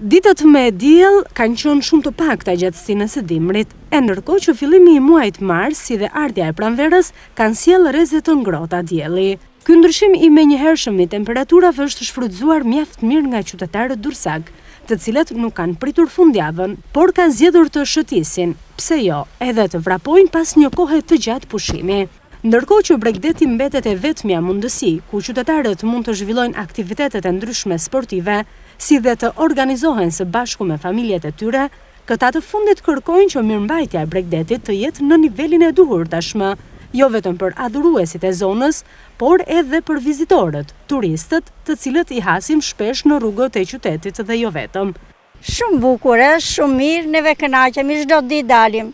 Ditët me diell kanë qenë shumë të pakta gjatë stinës së dimrit, e ndërkohë që fillimi i muajit mars si dhe ardhja e pranverës kanë sjellë rreze të ngrohta dielli. Ky ndryshim i menjëhershëm i temperaturave është shfrytëzuar mjaft mirë nga qytetarët durrsakë, të cilët nuk kanë pritur fundjavën, por kanë zgjedhur të shëtisin, pse jo, edhe të vrapojnë pas një kohe të gjatë pushimi. Ndërkohë që bregdeti mbetet e vetmja mundësi ku qytetarët mund të zhvillojnë aktivitetet e ndryshme sportive, si dhe të organizohen së bashku me familjet e tyre, këta të fundit kërkojnë që mirëmbajtja e bregdetit të jetë në nivelin e duhur tashmë, jo vetëm për adhuruesit e zonës, por edhe për vizitorët, turistët, të cilët i hasim shpesh në rrugët e qytetit dhe jo vetëm. Shumë bukur është, shumë mirë, neve kënaqemi, çdo ditë dalim.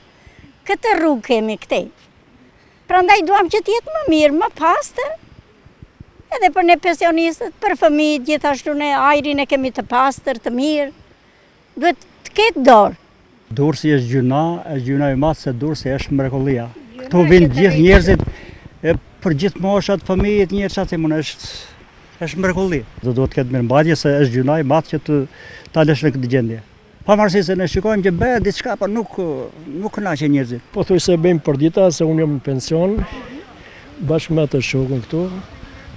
Këtë rrugë kemi këtej. Prandaj duam që të jetë më mirë, më pastër, edhe për ne pensionistët, për fëmijët, gjithashtu ne ajrin e kemi të pastër, të mirë. Duhet të ketë dorë. Durrësi është gjynah, është gjynah i madh se Durrësi është mrekullia. Këtu vijnë gjithë njerëzit e për gjithë moshat, fëmijët, njerëz çati mund është është mrekulli. Dhe duhet të ketë mirëmbajtje se është gjynah i madh që të ta lësh në këtë gjendje. Pavarësisht se ne shikojmë që bëhet diçka, por nuk nuk kënaqen njerëzit. Pothuajse bëjmë përdita se unë jam në pension bashkë me këtë shokun këtu.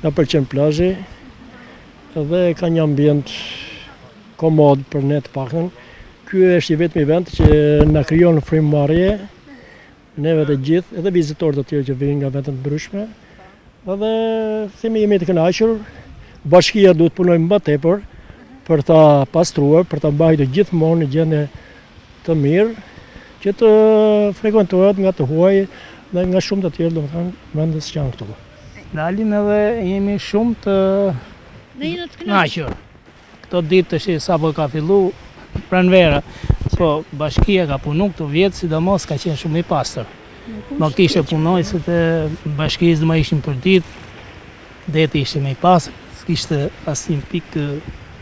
Na pëlqen plazhi dhe ka një ambient komod për ne të paktën. Ky është i vetmi vend që na krijon frymëmarrje neve të gjithë, edhe vizitorë të tjerë që vijnë nga vende të ndryshme. Edhe themi jemi të kënaqur. Bashkia duhet punojë më tepër për ta pastruar, për ta mbajtur gjithmonë në gjendje të mirë që të frekuentohet nga të huaj dhe nga shumë të tjerë, domethënë vendet që janë këtu. Dalim edhe jemi shumë të kënaqur. Këto ditë tashi sapo ka fillu pranvera po bashkia ka punu këtu vjet sidomos ka qenë shumë i pastër ama kishte punonjëse të bashkisë, domethënë ishin përditë deti ishte më i pastër s'kishte asnjë pikë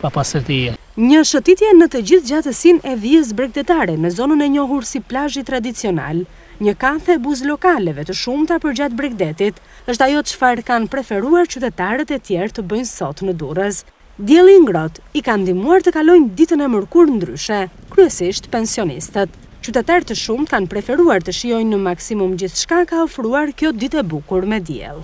papastërtie. Një shëtitje në të gjithë gjatësinë e vijës bregdetare në zonën e njohur si plazhi tradicional, një kafe buzë lokaleve të shumta përgjatë bregdetit, është ajo çfarë kanë preferuar qytetarët e tjerë të bëjnë sot në Durrës. Dielli i ngrohtë i ka ndihmuar të kalojnë ditën e mërkurë ndryshe, kryesisht pensionistët. Qytetarë të shumtë kanë preferuar të shijojnë në maksimum gjithçka ka ofruar kjo ditë e bukur me diell.